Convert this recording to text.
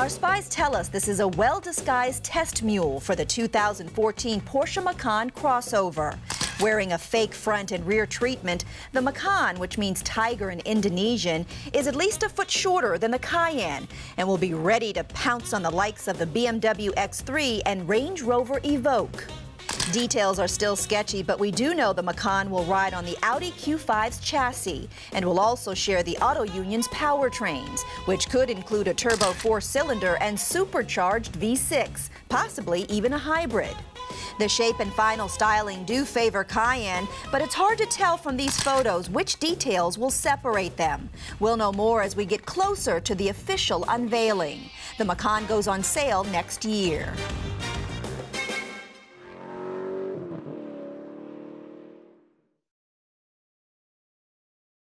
Our spies tell us this is a well-disguised test mule for the 2014 Porsche Macan crossover. Wearing a fake front and rear treatment, the Macan, which means tiger in Indonesian, is at least a foot shorter than the Cayenne and will be ready to pounce on the likes of the BMW X3 and Range Rover Evoque. Details are still sketchy, but we do know the Macan will ride on the Audi Q5's chassis and will also share the Auto Union's powertrains, which could include a turbo four-cylinder and supercharged V6, possibly even a hybrid. The shape and final styling do favor Cayenne, but it's hard to tell from these photos which details will separate them. We'll know more as we get closer to the official unveiling. The Macan goes on sale next year.